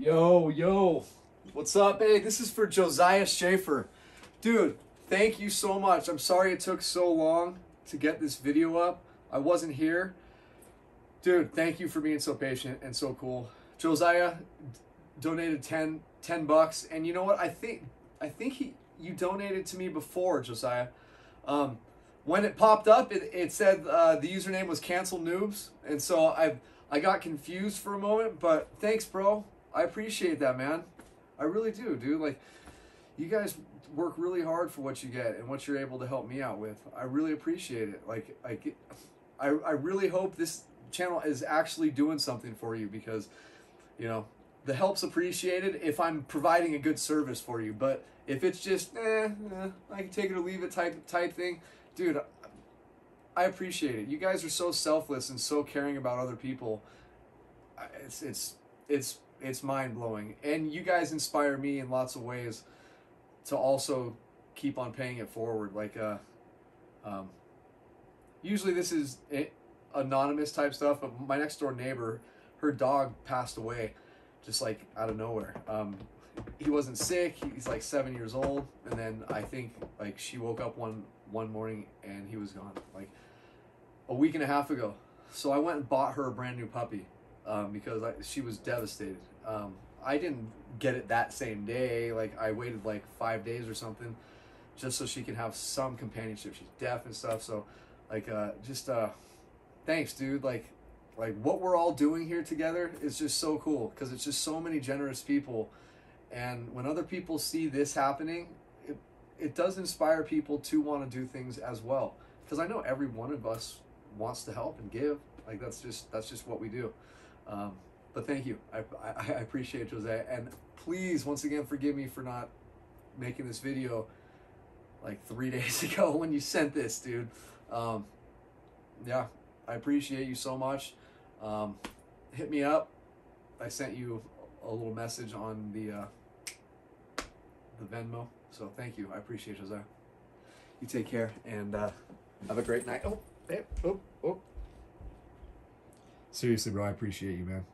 Yo, yo. What's up? Hey, this is for Josiah Schaffer. Dude, thank you so much. I'm sorry it took so long to get this video up. I wasn't here. Dude, thank you for being so patient and so cool. Josiah donated 10, 10 bucks and you know what? I think I think he you donated to me before, Josiah. Um, when it popped up, it, it said uh, the username was cancel noobs, and so I I got confused for a moment. But thanks, bro. I appreciate that, man. I really do, dude. Like, you guys work really hard for what you get and what you're able to help me out with. I really appreciate it. Like, I, I, I really hope this channel is actually doing something for you because, you know, the help's appreciated if I'm providing a good service for you. But if it's just, eh, eh I can take it or leave it type type thing, dude, I appreciate it. You guys are so selfless and so caring about other people. It's it's it's it's mind blowing, and you guys inspire me in lots of ways to also keep on paying it forward. Like, uh, um, usually this is anonymous type stuff, but my next door neighbor, her dog passed away, just like out of nowhere. Um, he wasn't sick. He's like seven years old, and then I think like she woke up one one morning and he was gone. Like a week and a half ago. So I went and bought her a brand new puppy um, because I, she was devastated. Um, I didn't get it that same day. Like I waited like five days or something, just so she can have some companionship. She's deaf and stuff. So, like, uh, just uh, thanks, dude. Like, like what we're all doing here together is just so cool because it's just so many generous people, and when other people see this happening, it it does inspire people to want to do things as well. Because I know every one of us wants to help and give. Like that's just that's just what we do. Um, but thank you. I, I, I appreciate Jose. And please, once again, forgive me for not making this video like three days ago when you sent this, dude. Um, yeah, I appreciate you so much. Um, hit me up. I sent you a little message on the uh, the Venmo. So thank you. I appreciate Jose. You take care and uh, have a great night. Oh. Oh, oh. Seriously, bro, I appreciate you, man.